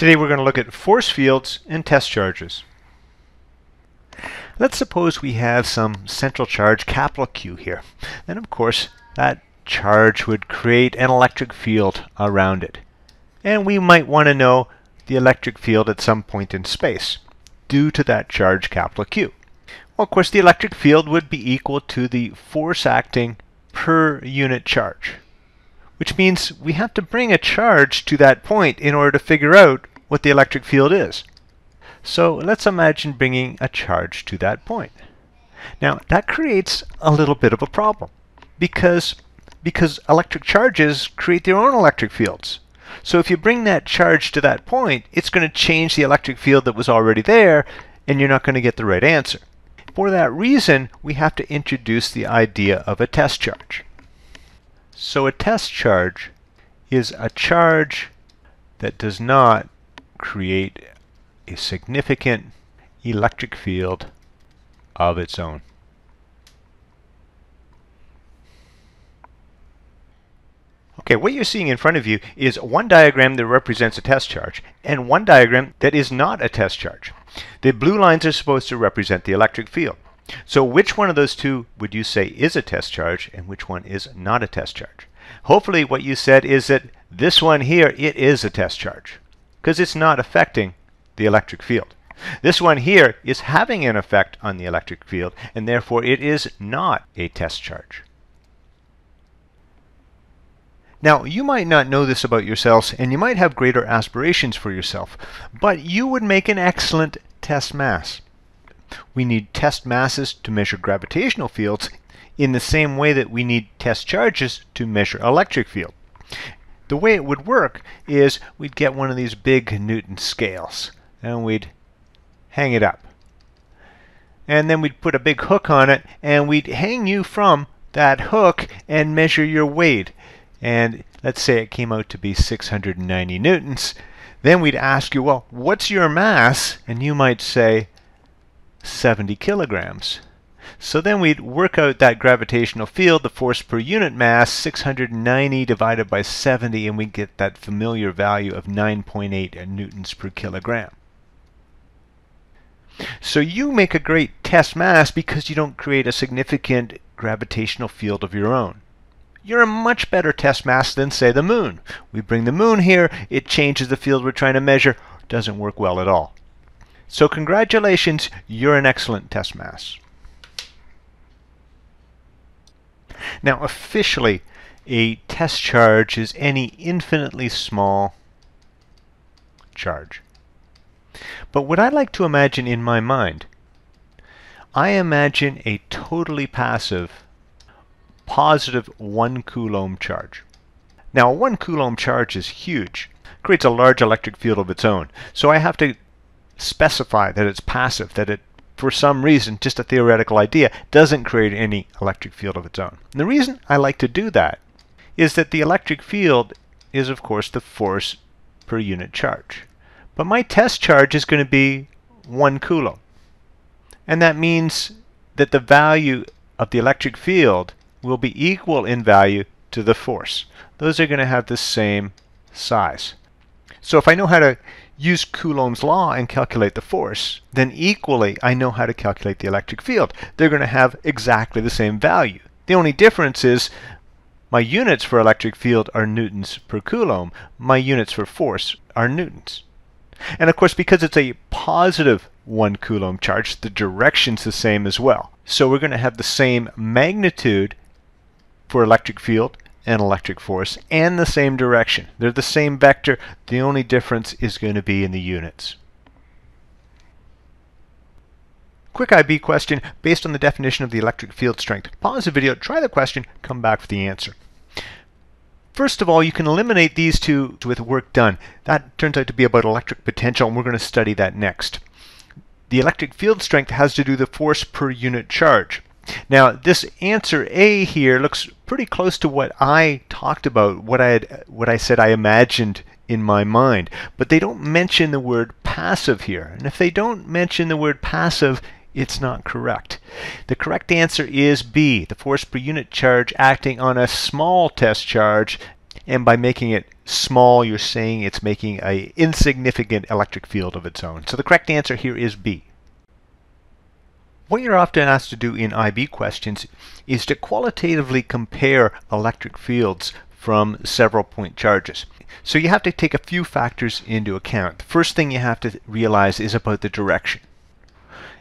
Today we're going to look at force fields and test charges. Let's suppose we have some central charge, capital Q here. Then of course that charge would create an electric field around it. And we might want to know the electric field at some point in space due to that charge, capital Q. Well, of course the electric field would be equal to the force acting per unit charge which means we have to bring a charge to that point in order to figure out what the electric field is. So let's imagine bringing a charge to that point. Now that creates a little bit of a problem because because electric charges create their own electric fields. So if you bring that charge to that point, it's going to change the electric field that was already there and you're not going to get the right answer. For that reason, we have to introduce the idea of a test charge. So a test charge is a charge that does not create a significant electric field of its own. Okay, what you're seeing in front of you is one diagram that represents a test charge and one diagram that is not a test charge. The blue lines are supposed to represent the electric field. So which one of those two would you say is a test charge and which one is not a test charge? Hopefully what you said is that this one here, it is a test charge because it's not affecting the electric field. This one here is having an effect on the electric field and therefore it is not a test charge. Now, you might not know this about yourselves and you might have greater aspirations for yourself, but you would make an excellent test mass. We need test masses to measure gravitational fields in the same way that we need test charges to measure electric field. The way it would work is we'd get one of these big Newton scales and we'd hang it up. And then we'd put a big hook on it and we'd hang you from that hook and measure your weight. And let's say it came out to be 690 newtons. Then we'd ask you, well, what's your mass? And you might say 70 kilograms. So then we'd work out that gravitational field, the force per unit mass, 690 divided by 70, and we get that familiar value of 9.8 newtons per kilogram. So you make a great test mass because you don't create a significant gravitational field of your own. You're a much better test mass than, say, the moon. We bring the moon here, it changes the field we're trying to measure, doesn't work well at all. So congratulations, you're an excellent test mass. Now officially, a test charge is any infinitely small charge. But what I like to imagine in my mind, I imagine a totally passive positive 1 coulomb charge. Now a 1 coulomb charge is huge, creates a large electric field of its own. So I have to specify that it's passive, that it for some reason, just a theoretical idea, doesn't create any electric field of its own. And the reason I like to do that is that the electric field is, of course, the force per unit charge. But my test charge is going to be 1 coulomb. And that means that the value of the electric field will be equal in value to the force. Those are going to have the same size. So if I know how to use Coulomb's law and calculate the force, then equally I know how to calculate the electric field. They're going to have exactly the same value. The only difference is my units for electric field are newtons per coulomb. My units for force are newtons. And of course, because it's a positive 1 coulomb charge, the direction's the same as well. So we're going to have the same magnitude for electric field and electric force and the same direction. They're the same vector. The only difference is going to be in the units. Quick IB question based on the definition of the electric field strength. Pause the video, try the question, come back for the answer. First of all, you can eliminate these two with work done. That turns out to be about electric potential, and we're going to study that next. The electric field strength has to do the force per unit charge. Now, this answer A here looks pretty close to what I talked about, what I had, what I said I imagined in my mind. But they don't mention the word passive here. And if they don't mention the word passive, it's not correct. The correct answer is B, the force per unit charge acting on a small test charge And by making it small, you're saying it's making a insignificant electric field of its own. So the correct answer here is B. What you're often asked to do in IB questions is to qualitatively compare electric fields from several point charges. So you have to take a few factors into account. The first thing you have to realize is about the direction.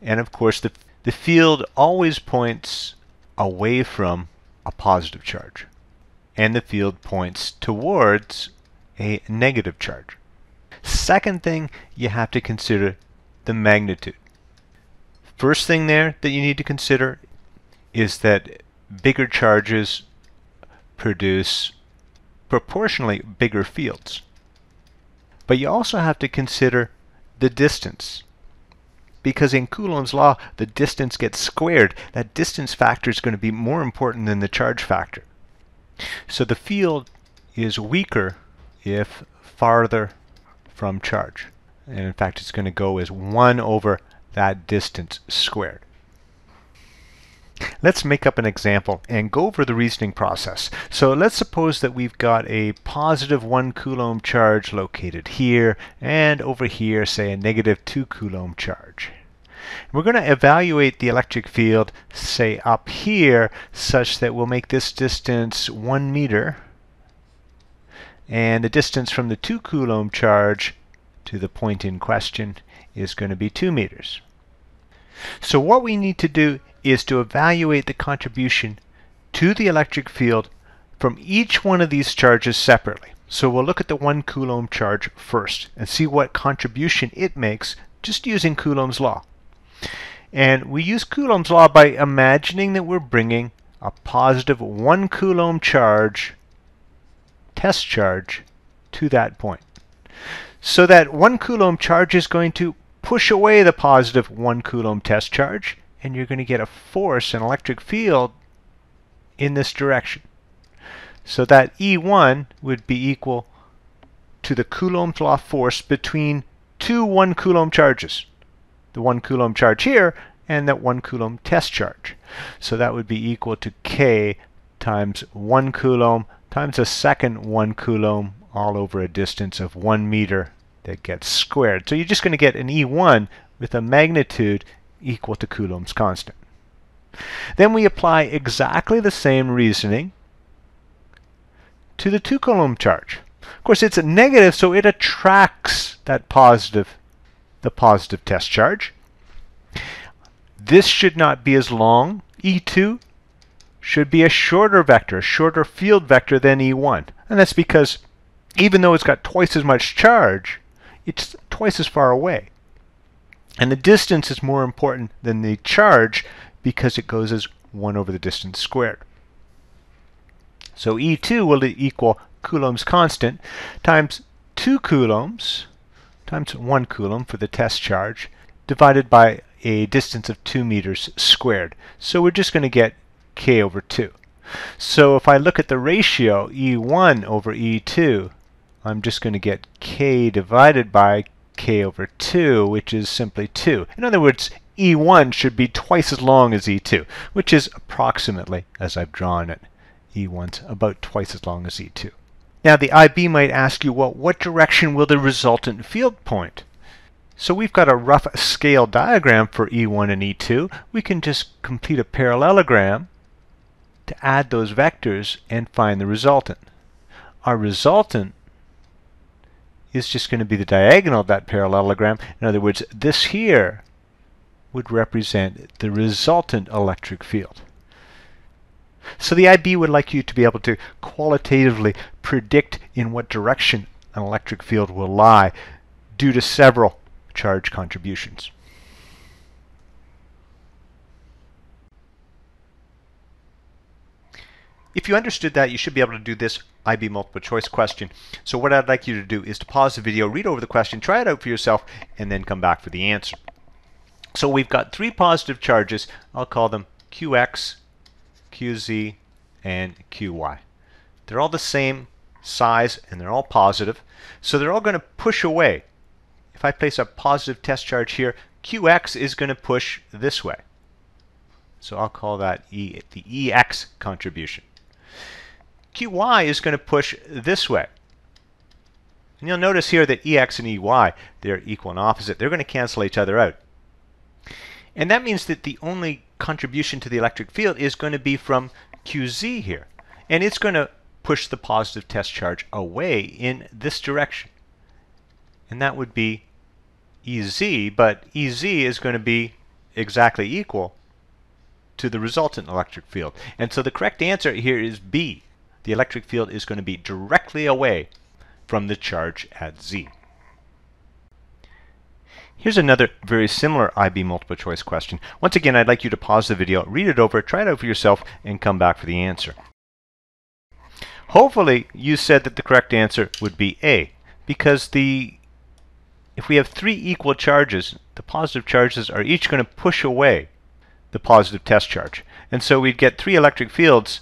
And of course, the, the field always points away from a positive charge. And the field points towards a negative charge. Second thing, you have to consider the magnitude. First thing there that you need to consider is that bigger charges produce proportionally bigger fields. But you also have to consider the distance. Because in Coulomb's law, the distance gets squared. That distance factor is going to be more important than the charge factor. So the field is weaker if farther from charge. And in fact, it's going to go as 1 over that distance squared. Let's make up an example and go over the reasoning process. So let's suppose that we've got a positive 1 coulomb charge located here and over here say a negative 2 coulomb charge. We're going to evaluate the electric field say up here such that we'll make this distance 1 meter and the distance from the 2 coulomb charge to the point in question is going to be 2 meters. So what we need to do is to evaluate the contribution to the electric field from each one of these charges separately. So we'll look at the 1 Coulomb charge first and see what contribution it makes just using Coulomb's law. And we use Coulomb's law by imagining that we're bringing a positive 1 Coulomb charge, test charge, to that point. So that 1 Coulomb charge is going to push away the positive 1 Coulomb test charge, and you're going to get a force, an electric field, in this direction. So that E1 would be equal to the Coulomb's law force between two 1 Coulomb charges. The 1 Coulomb charge here and that 1 Coulomb test charge. So that would be equal to K times 1 Coulomb times a second 1 Coulomb all over a distance of 1 meter that gets squared. So you're just going to get an E1 with a magnitude equal to Coulomb's constant. Then we apply exactly the same reasoning to the 2 Coulomb charge. Of course, it's a negative, so it attracts that positive, the positive test charge. This should not be as long. E2 should be a shorter vector, a shorter field vector than E1. And that's because even though it's got twice as much charge, it's twice as far away. And the distance is more important than the charge because it goes as 1 over the distance squared. So E2 will equal Coulomb's constant times 2 coulombs times 1 coulomb for the test charge divided by a distance of 2 meters squared. So we're just going to get k over 2. So if I look at the ratio E1 over E2, I'm just going to get k divided by k over 2, which is simply 2. In other words, E1 should be twice as long as E2, which is approximately, as I've drawn it, E1's about twice as long as E2. Now the IB might ask you, well, what direction will the resultant field point? So we've got a rough scale diagram for E1 and E2. We can just complete a parallelogram to add those vectors and find the resultant. Our resultant is just going to be the diagonal of that parallelogram. In other words, this here would represent the resultant electric field. So the IB would like you to be able to qualitatively predict in what direction an electric field will lie due to several charge contributions. If you understood that, you should be able to do this IB multiple choice question. So what I'd like you to do is to pause the video, read over the question, try it out for yourself, and then come back for the answer. So we've got three positive charges. I'll call them QX, QZ, and QY. They're all the same size and they're all positive. So they're all going to push away. If I place a positive test charge here, QX is going to push this way. So I'll call that e, the EX contribution. Qy is going to push this way. And you'll notice here that Ex and Ey, they're equal and opposite. They're going to cancel each other out. And that means that the only contribution to the electric field is going to be from Qz here. And it's going to push the positive test charge away in this direction. And that would be Ez, but Ez is going to be exactly equal to the resultant electric field. And so the correct answer here is B. The electric field is going to be directly away from the charge at Z. Here's another very similar IB multiple choice question. Once again, I'd like you to pause the video, read it over, try it out for yourself, and come back for the answer. Hopefully, you said that the correct answer would be A, because the if we have three equal charges, the positive charges are each going to push away the positive test charge. And so we'd get three electric fields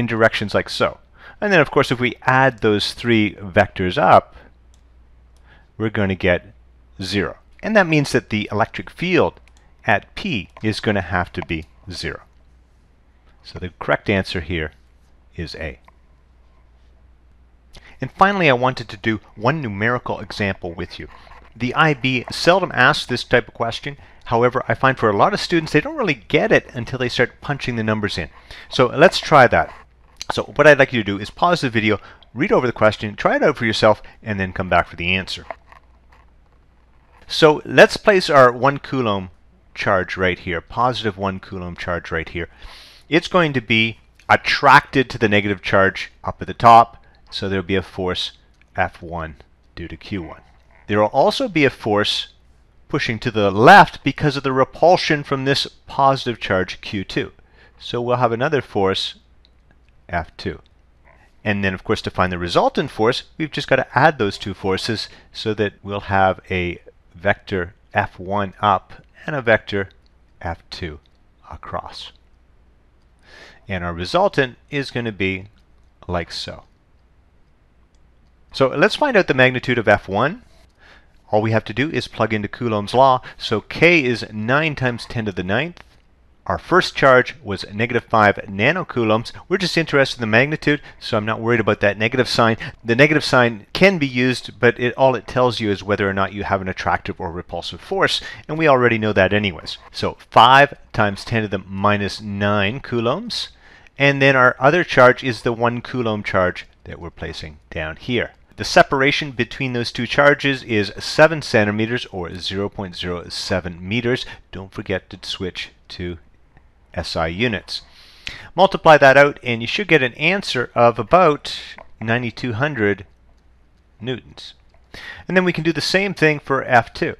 in directions like so. And then, of course, if we add those three vectors up, we're going to get 0. And that means that the electric field at P is going to have to be 0. So the correct answer here is A. And finally, I wanted to do one numerical example with you. The IB seldom asks this type of question. However, I find for a lot of students, they don't really get it until they start punching the numbers in. So let's try that. So what I'd like you to do is pause the video, read over the question, try it out for yourself, and then come back for the answer. So let's place our 1 coulomb charge right here, positive 1 coulomb charge right here. It's going to be attracted to the negative charge up at the top, so there'll be a force F1 due to Q1. There will also be a force pushing to the left because of the repulsion from this positive charge Q2. So we'll have another force F2. And then, of course, to find the resultant force, we've just got to add those two forces so that we'll have a vector F1 up and a vector F2 across. And our resultant is going to be like so. So let's find out the magnitude of F1. All we have to do is plug into Coulomb's law. So K is 9 times 10 to the ninth. Our first charge was negative 5 nanocoulombs. We're just interested in the magnitude, so I'm not worried about that negative sign. The negative sign can be used, but it, all it tells you is whether or not you have an attractive or repulsive force, and we already know that anyways. So 5 times 10 to the minus 9 coulombs, and then our other charge is the 1 coulomb charge that we're placing down here. The separation between those two charges is 7 centimeters or 0.07 meters. Don't forget to switch to SI units. Multiply that out and you should get an answer of about 9200 newtons. And then we can do the same thing for F2.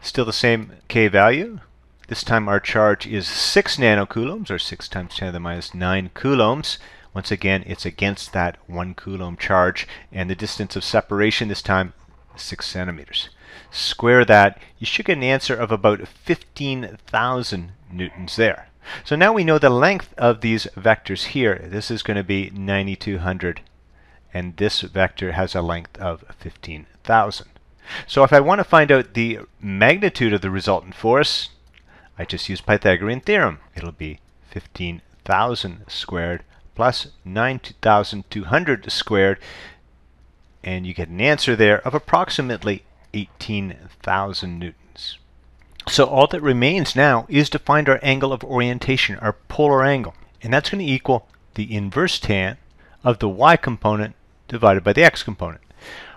Still the same K value. This time our charge is 6 nanocoulombs or 6 times 10 to the minus 9 coulombs. Once again, it's against that 1 coulomb charge, and the distance of separation this time 6 centimeters. Square that, you should get an answer of about 15,000 newtons there. So now we know the length of these vectors here. This is going to be 9200, and this vector has a length of 15,000. So if I want to find out the magnitude of the resultant force, I just use Pythagorean theorem. It'll be 15,000 squared plus 9,200 squared, and you get an answer there of approximately 18,000 newtons. So all that remains now is to find our angle of orientation, our polar angle, and that's going to equal the inverse tan of the y component divided by the x component.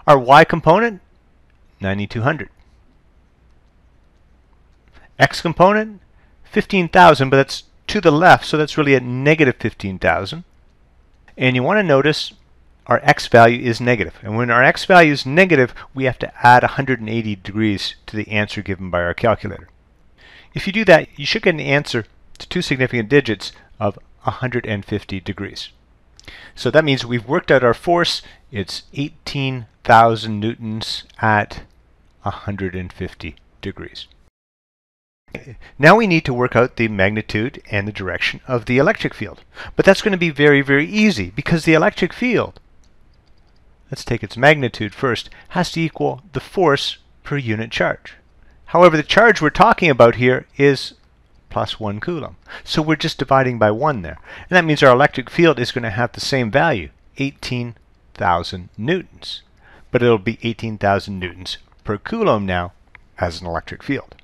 Our y component, 9200. x component, 15,000, but that's to the left, so that's really a negative 15,000. And you want to notice our x value is negative. And when our x value is negative, we have to add 180 degrees to the answer given by our calculator. If you do that, you should get an answer to two significant digits of 150 degrees. So that means we've worked out our force. It's 18,000 newtons at 150 degrees. Now we need to work out the magnitude and the direction of the electric field. But that's going to be very, very easy because the electric field, let's take its magnitude first, has to equal the force per unit charge. However, the charge we're talking about here is plus 1 coulomb. So we're just dividing by 1 there. And that means our electric field is going to have the same value, 18,000 newtons. But it'll be 18,000 newtons per coulomb now as an electric field.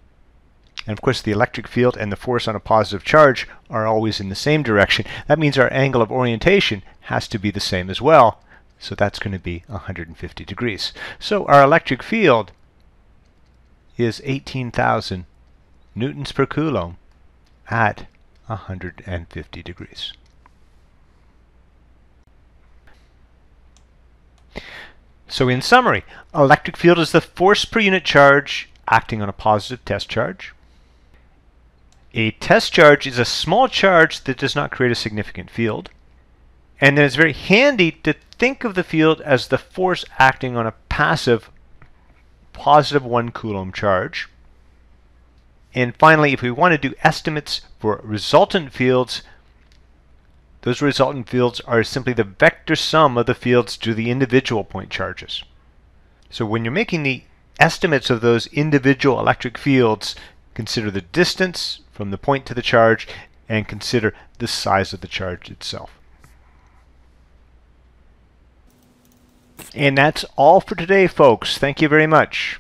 And of course the electric field and the force on a positive charge are always in the same direction. That means our angle of orientation has to be the same as well. So that's going to be 150 degrees. So our electric field is 18,000 newtons per coulomb at 150 degrees. So in summary, electric field is the force per unit charge acting on a positive test charge. A test charge is a small charge that does not create a significant field. And then it's very handy to think of the field as the force acting on a passive positive 1 coulomb charge. And finally, if we want to do estimates for resultant fields, those resultant fields are simply the vector sum of the fields to the individual point charges. So when you're making the estimates of those individual electric fields, consider the distance from the point to the charge and consider the size of the charge itself. And that's all for today, folks. Thank you very much.